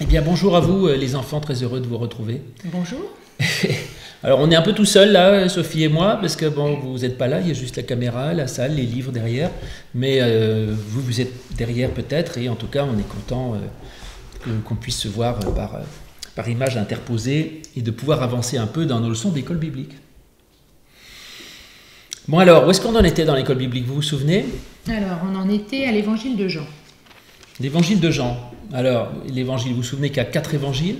Eh bien, bonjour à vous, euh, les enfants, très heureux de vous retrouver. Bonjour. Alors, on est un peu tout seul là, Sophie et moi, parce que bon, vous n'êtes pas là, il y a juste la caméra, la salle, les livres derrière. Mais euh, vous, vous êtes derrière peut-être, et en tout cas, on est content euh, qu'on puisse se voir euh, par, euh, par image interposée et de pouvoir avancer un peu dans nos leçons d'école biblique. Bon, alors, où est-ce qu'on en était dans l'école biblique? Vous vous souvenez? Alors, on en était à l'évangile de Jean. L'évangile de Jean. Alors, l'évangile, vous vous souvenez qu'il y a quatre évangiles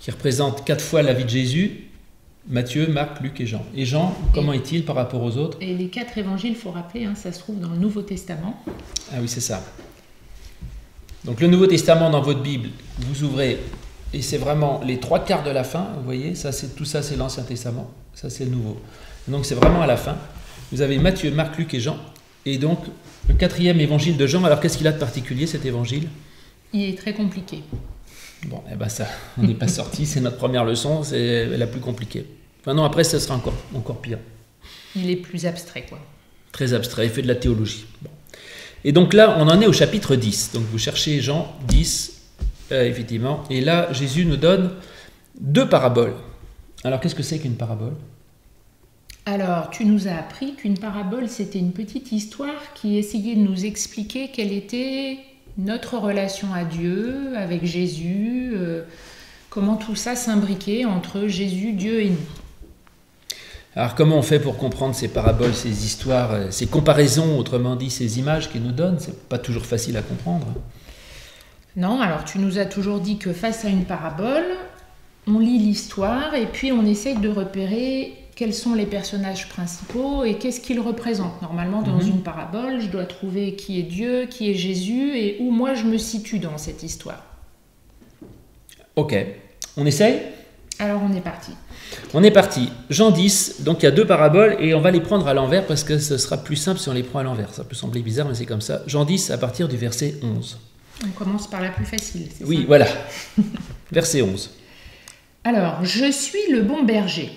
qui représentent quatre fois la vie de Jésus Matthieu, Marc, Luc et Jean. Et Jean, comment est-il par rapport aux autres Et les quatre évangiles, il faut rappeler, hein, ça se trouve dans le Nouveau Testament. Ah oui, c'est ça. Donc, le Nouveau Testament dans votre Bible, vous ouvrez, et c'est vraiment les trois quarts de la fin, vous voyez, ça, c'est, tout ça, c'est l'Ancien Testament, ça, c'est le Nouveau. Donc, c'est vraiment à la fin. Vous avez Matthieu, Marc, Luc et Jean. Et donc, le quatrième évangile de Jean, alors qu'est-ce qu'il a de particulier cet évangile? Il est très compliqué. Bon, eh ben ça, on n'est pas sorti, c'est notre première leçon, c'est la plus compliquée. Enfin non, après, ça sera encore, encore pire. Il est plus abstrait, quoi. Très abstrait, il fait de la théologie. Bon. Et donc là, on en est au chapitre 10. Donc vous cherchez Jean 10, euh, effectivement. Et là, Jésus nous donne deux paraboles. Alors qu'est-ce que c'est qu'une parabole? Alors, tu nous as appris qu'une parabole, c'était une petite histoire qui essayait de nous expliquer quelle était notre relation à Dieu, avec Jésus, euh, comment tout ça s'imbriquait entre Jésus, Dieu et nous. Alors comment on fait pour comprendre ces paraboles, ces histoires, euh, ces comparaisons, autrement dit ces images qu'ils nous donnent? C'est pas toujours facile à comprendre. Non, alors tu nous as toujours dit que face à une parabole, on lit l'histoire et puis on essaye de repérer quels sont les personnages principaux et qu'est-ce qu'ils représentent. Normalement, dans Mhm. une parabole, je dois trouver qui est Dieu, qui est Jésus et où moi je me situe dans cette histoire. Ok, on essaye? Alors on est parti. On est parti. Jean 10, donc il y a deux paraboles et on va les prendre à l'envers parce que ce sera plus simple si on les prend à l'envers. Ça peut sembler bizarre, mais c'est comme ça. Jean 10 à partir du verset 11. On commence par la plus facile. Oui, ça? voilà. verset 11. Alors, je suis le bon berger.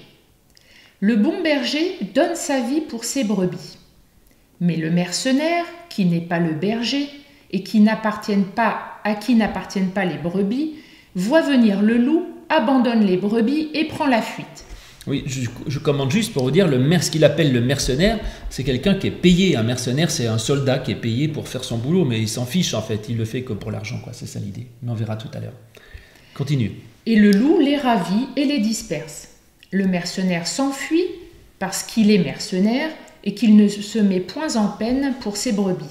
Le bon berger donne sa vie pour ses brebis. Mais le mercenaire, qui n'est pas le berger et qui n'appartiennent pas, à qui n'appartiennent pas les brebis, voit venir le loup, abandonne les brebis et prend la fuite. Oui, je, je commande juste pour vous dire, le mer, ce qu'il appelle le mercenaire, c'est quelqu'un qui est payé. Un mercenaire, c'est un soldat qui est payé pour faire son boulot, mais il s'en fiche en fait. Il le fait que pour l'argent, quoi. C'est ça l'idée. Mais on verra tout à l'heure. Continue. Et le loup les ravit et les disperse. Le mercenaire s'enfuit parce qu'il est mercenaire et qu'il ne se met point en peine pour ses brebis.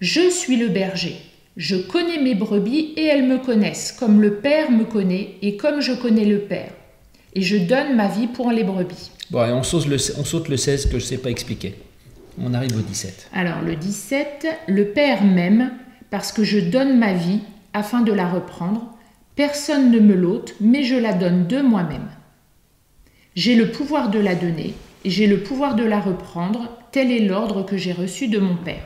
Je suis le berger. Je connais mes brebis et elles me connaissent, comme le Père me connaît et comme je connais le Père. Et je donne ma vie pour les brebis. Bon, et on saute, le, on saute le 16 que je ne sais pas expliquer. On arrive au 17. Alors le 17, le Père m'aime parce que je donne ma vie afin de la reprendre. Personne ne me l'ôte, mais je la donne de moi-même. J'ai le pouvoir de la donner et j'ai le pouvoir de la reprendre. Tel est l'ordre que j'ai reçu de mon Père.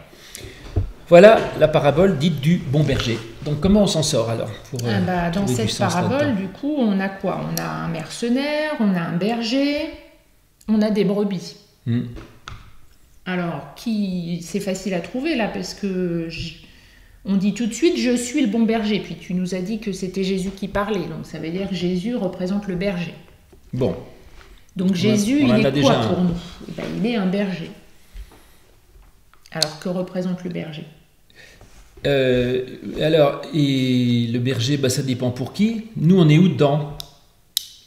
Voilà la parabole dite du bon berger. Donc comment on s'en sort alors pour, euh, Ah bah, dans trouver du cette parabole, du coup, on a quoi? On a un mercenaire, on a un berger, on a des brebis. Hmm. Alors, qui c'est facile à trouver là parce que on dit tout de suite je suis le bon berger. Puis tu nous as dit que c'était Jésus qui parlait, donc ça veut dire que Jésus représente le berger. Bon, Donc Jésus, il est quoi un. pour nous Eh ben, Il est un berger. Alors que représente le berger? Euh, alors, et le berger, bah, ça dépend pour qui. Nous, on est où dedans?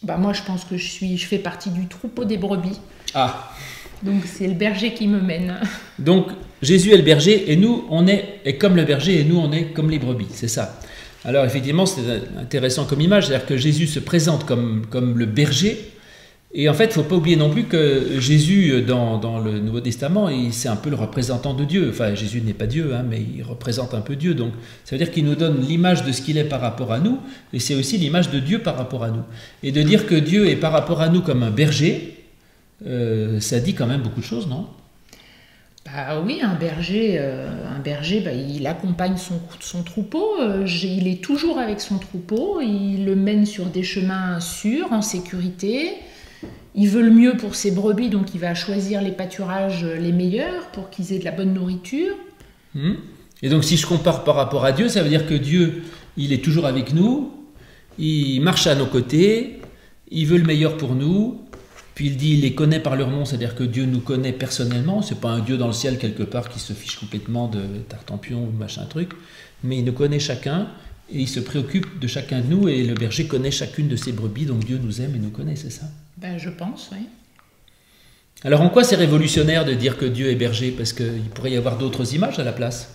Bah moi, je pense que je suis, je fais partie du troupeau des brebis. Ah, Donc c'est le berger qui me mène. donc Jésus est le berger et nous, on est, est comme le berger et nous, on est comme les brebis, c'est ça. Alors, effectivement, c'est intéressant comme image, c'est-à-dire que Jésus se présente comme, comme le berger. Et en fait, il ne faut pas oublier non plus que Jésus, dans, dans le Nouveau Testament, c'est un peu le représentant de Dieu. Enfin, Jésus n'est pas Dieu, hein, mais il représente un peu Dieu. Donc, ça veut dire qu'il nous donne l'image de ce qu'il est par rapport à nous, et c'est aussi l'image de Dieu par rapport à nous. Et de dire que Dieu est par rapport à nous comme un berger, euh, ça dit quand même beaucoup de choses, non? Bah oui, un berger, euh, un berger, bah, il accompagne son, troupeau. euh, il est toujours avec son troupeau. Il le mène sur des chemins sûrs, en sécurité. Il veut le mieux pour ses brebis, donc il va choisir les pâturages les meilleurs pour qu'ils aient de la bonne nourriture. Hmm. Et donc, si je compare par rapport à Dieu, ça veut dire que Dieu il est toujours avec nous, il marche à nos côtés, il veut le meilleur pour nous, puis il dit il les connaît par leur nom, c'est-à-dire que Dieu nous connaît personnellement, c'est pas un Dieu dans le ciel quelque part qui se fiche complètement de tartampion ou machin truc, mais il nous connaît chacun, et il se préoccupe de chacun de nous, et le berger connaît chacune de ses brebis, donc Dieu nous aime et nous connaît, c'est ça? Ben, je pense, oui. Alors en quoi c'est révolutionnaire de dire que Dieu est berger? Parce qu'il pourrait y avoir d'autres images à la place.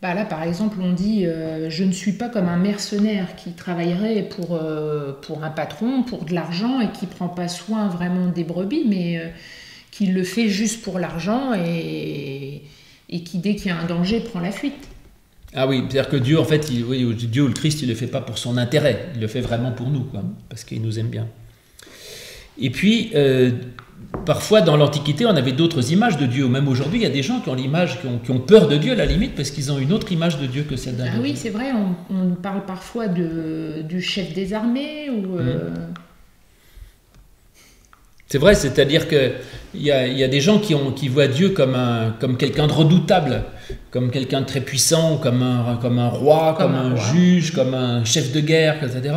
Bah là, par exemple, on dit euh, je ne suis pas comme un mercenaire qui travaillerait pour, euh, pour un patron, pour de l'argent et qui prend pas soin vraiment des brebis, mais euh, qui le fait juste pour l'argent et, et qui, dès qu'il y a un danger, prend la fuite. Ah oui, c'est-à-dire que Dieu, en fait, il, oui, Dieu ou le Christ, il ne le fait pas pour son intérêt, il le fait vraiment pour nous, quoi, parce qu'il nous aime bien. Et puis, parfois dans l'Antiquité, on avait d'autres images de Dieu. Même aujourd'hui, il y a des gens qui ont l'image, qui ont, peur de Dieu à la limite, parce qu'ils ont une autre image de Dieu que celle d'un. Ah oui, c'est vrai. On, parle parfois de, du chef des armées ou. Euh, mmh. C'est vrai, c'est-à-dire qu'il y a, y a des gens qui, ont, qui voient Dieu comme, un, comme quelqu'un de redoutable, comme quelqu'un de très puissant, comme un, comme un roi, comme, un, juge, comme un chef de guerre, etc.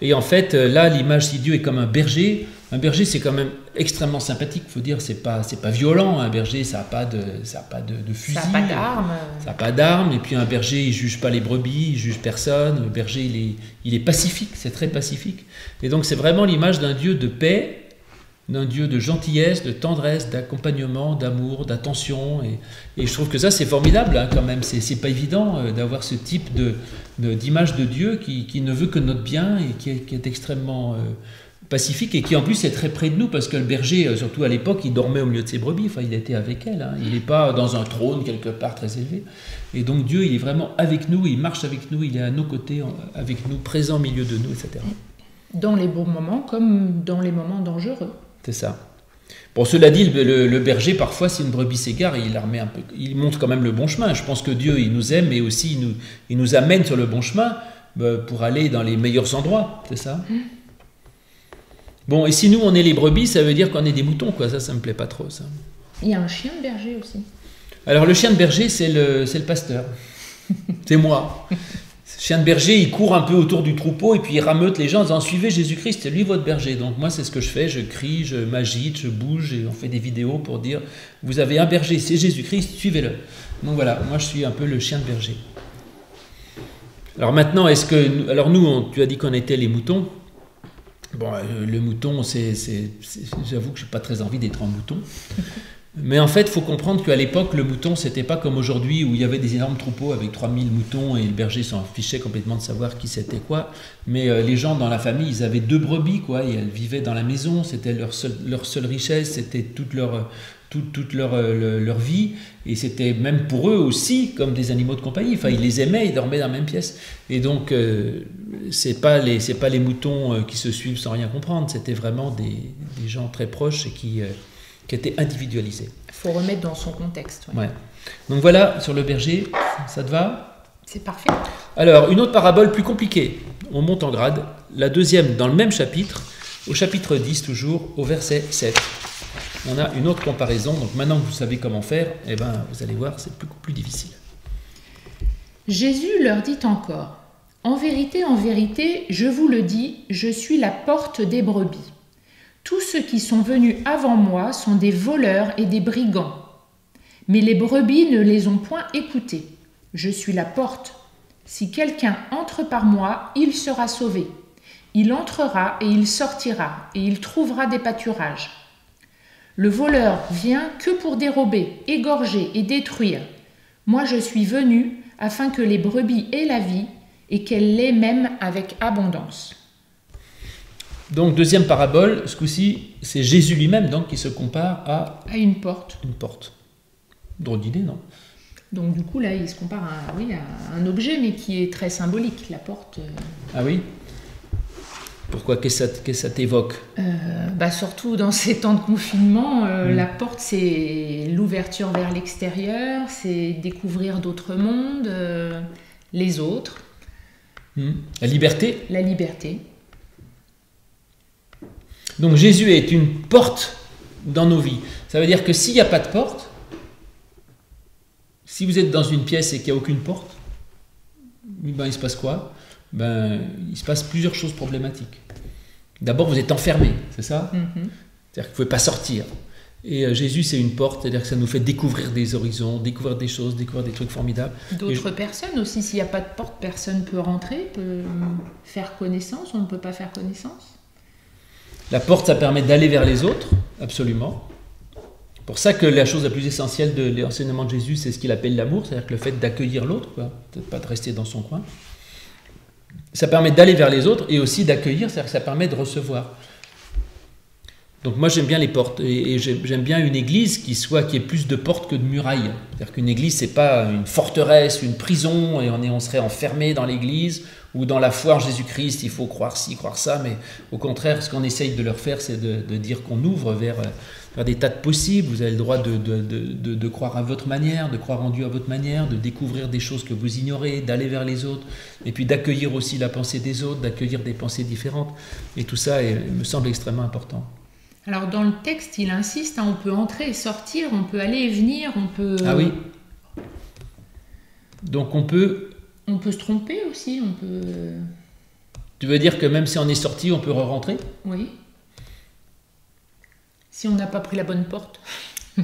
Et en fait, là, l'image de Dieu est comme un berger. Un berger, c'est quand même extrêmement sympathique, il faut dire, c'est pas, c'est pas violent. Un berger, ça n'a pas de, ça a pas de, de fusil. Ça n'a pas d'armes. Ça n'a pas d'armes. Et puis un berger, il juge pas les brebis, il juge personne. Le berger, il est, il est pacifique, c'est très pacifique. Et donc, c'est vraiment l'image d'un Dieu de paix d'un Dieu de gentillesse, de tendresse, d'accompagnement, d'amour, d'attention. Et, je trouve que ça, c'est formidable hein, quand même. C'est pas évident euh, d'avoir ce type d'image de, de, Dieu qui, ne veut que notre bien et qui est, extrêmement euh, pacifique et qui en plus est très près de nous parce que le berger, euh, surtout à l'époque, il dormait au milieu de ses brebis. Enfin, il était avec elle. Hein. Il n'est pas dans un trône quelque part très élevé. Et donc Dieu, il est vraiment avec nous, il marche avec nous, il est à nos côtés, avec nous, présent au milieu de nous, etc. Dans les bons moments comme dans les moments dangereux. C'est ça. Bon, cela dit, le, berger, parfois, si une brebis s'égare, il, un peu, il montre quand même le bon chemin. Je pense que Dieu, il nous aime, mais aussi il nous, il nous amène sur le bon chemin bah, pour aller dans les meilleurs endroits. C'est ça? Mmh. Bon, et si nous, on est les brebis, ça veut dire qu'on est des moutons, quoi. Ça, ça me plaît pas trop, ça. Il y a un chien de berger aussi. Alors, le chien de berger, c'est le, le pasteur. c'est moi chien de berger, il court un peu autour du troupeau et puis il rameute les gens en disant Suivez Jésus-Christ, c'est lui votre berger. Donc moi, c'est ce que je fais je crie, je m'agite, je bouge et on fait des vidéos pour dire Vous avez un berger, c'est Jésus-Christ, suivez-le. Donc voilà, moi je suis un peu le chien de berger. Alors maintenant, est-ce que. Alors nous, tu as dit qu'on était les moutons. Bon, euh, le mouton, c'est, j'avoue que je n'ai pas très envie d'être un mouton. Mais en fait, il faut comprendre qu'à l'époque, le mouton, c'était pas comme aujourd'hui où il y avait des énormes troupeaux avec 3000 moutons et le berger s'en fichait complètement de savoir qui c'était quoi. Mais euh, les gens dans la famille, ils avaient deux brebis, quoi, et elles vivaient dans la maison, c'était leur, seule richesse, c'était toute leur, toute, leur, euh, leur, vie, et c'était même pour eux aussi comme des animaux de compagnie. Enfin, ils les aimaient, ils dormaient dans la même pièce. Et donc, euh, c'est pas les pas les moutons qui se suivent sans rien comprendre, c'était vraiment des, des, gens très proches et qui qui était individualisé. Il faut remettre dans son contexte. Ouais. Donc voilà, sur le berger, ça te va? C'est parfait. Alors, une autre parabole plus compliquée. On monte en grade. La deuxième dans le même chapitre, au chapitre 10 toujours, au verset 7. On a une autre comparaison. Donc maintenant que vous savez comment faire, eh ben, vous allez voir, c'est plus, plus difficile. Jésus leur dit encore, En vérité, en vérité, je vous le dis, je suis la porte des brebis. Tous ceux qui sont venus avant moi sont des voleurs et des brigands. Mais les brebis ne les ont point écoutés. Je suis la porte. Si quelqu'un entre par moi, il sera sauvé. Il entrera et il sortira, et il trouvera des pâturages. Le voleur vient que pour dérober, égorger et détruire. Moi je suis venu afin que les brebis aient la vie et qu'elles l'aient même avec abondance. Donc, deuxième parabole, ce coup-ci, c'est Jésus lui-même donc qui se compare à. À une porte. Une porte. Drôle d'idée, non? Donc, du coup, là, il se compare à, oui, à un objet, mais qui est très symbolique, la porte. Euh. Ah oui? Pourquoi Qu'est-ce que ça t'évoque? Euh, bah Surtout dans ces temps de confinement, euh, hmm. la porte, c'est l'ouverture vers l'extérieur, c'est découvrir d'autres mondes, les autres. Hmm. La liberté? La liberté. Donc Jésus est une porte dans nos vies. Ça veut dire que s'il n'y a pas de porte, si vous êtes dans une pièce et qu'il n'y a aucune porte, ben, il se passe quoi? Ben, Il se passe plusieurs choses problématiques. D'abord, vous êtes enfermé, c'est ça? Mhm. C'est-à-dire que vous ne pouvez pas sortir. Et euh, Jésus, c'est une porte, c'est-à-dire que ça nous fait découvrir des horizons, découvrir des choses, découvrir des trucs formidables. D'autres personnes aussi, s'il n'y a pas de porte, personne ne peut rentrer, peut faire connaissance, on ne peut pas faire connaissance. La porte, ça permet d'aller vers les autres, absolument. Pour ça que la chose la plus essentielle de l'enseignement de Jésus, c'est ce qu'il appelle l'amour, c'est-à-dire que le fait d'accueillir l'autre, peut-être pas de rester dans son coin. Ça permet d'aller vers les autres et aussi d'accueillir, c'est-à-dire que ça permet de recevoir. Donc moi j'aime bien les portes et, j'aime bien une église qui soit qui ait plus de portes que de murailles. C'est-à-dire qu'une église c'est pas une forteresse, une prison et on, est, on serait enfermé dans l'église ou dans la foi en Jésus-Christ, il faut croire ci, croire ça, mais au contraire ce qu'on essaye de leur faire c'est de, de dire qu'on ouvre vers, vers des tas de possibles. Vous avez le droit de, de, de, de croire à votre manière, de croire en Dieu à votre manière, de découvrir des choses que vous ignorez, d'aller vers les autres et puis d'accueillir aussi la pensée des autres, d'accueillir des pensées différentes. Et tout ça est- me semble extrêmement important. Alors dans le texte, il insiste, hein, on peut entrer et sortir, on peut aller et venir, on peut, Ah oui. Donc on peut. On peut se tromper aussi, on peut... Tu veux dire que même si on est sorti, on peut re-rentrer? Oui. Si on n'a pas pris la bonne porte.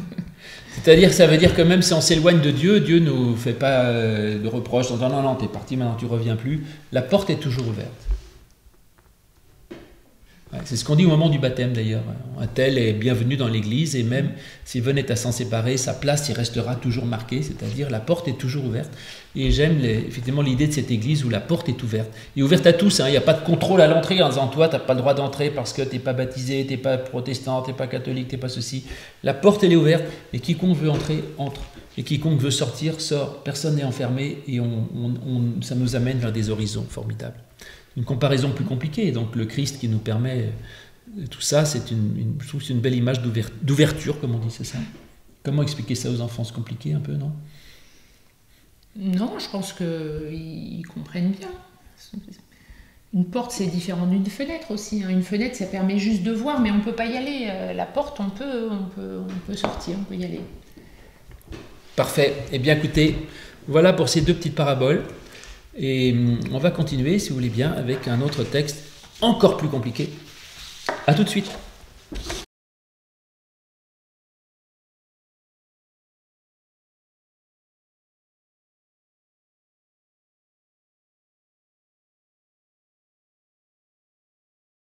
C'est-à-dire que ça veut dire que même si on s'éloigne de Dieu, Dieu ne nous fait pas euh, de reproches en disant non, non, t'es parti, maintenant tu reviens plus. La porte est toujours ouverte. C'est ce qu'on dit au moment du baptême d'ailleurs. Un tel est bienvenu dans l'église et même s'il venait à s'en séparer, sa place y restera toujours marquée, c'est-à-dire la porte est toujours ouverte. Et j'aime effectivement l'idée de cette église où la porte est ouverte. Et ouverte à tous, hein. il n'y a pas de contrôle à l'entrée en disant toi, tu n'as pas le droit d'entrer parce que tu n'es pas baptisé, tu n'es pas protestant, tu n'es pas catholique, tu n'es pas ceci. La porte, elle est ouverte et quiconque veut entrer, entre. Et quiconque veut sortir, sort. Personne n'est enfermé et on, ça nous amène vers des horizons formidables. Une comparaison plus compliquée, donc le Christ qui nous permet euh, tout ça, c'est une, je trouve c'est une belle image d'ouver- d'ouverture, comme on dit, c'est ça? Comment expliquer ça aux enfants? C'est compliqué un peu, non? Non, je pense qu'ils comprennent bien. Une porte, c'est différent d'une fenêtre aussi. hein. Une fenêtre, ça permet juste de voir, mais on ne peut pas y aller. Euh, La porte, on peut, on, peut, on peut sortir, on peut y aller. Parfait. Eh bien, écoutez, voilà pour ces deux petites paraboles. Et hum, on va continuer, si vous voulez bien, avec un autre texte encore plus compliqué. À tout de suite.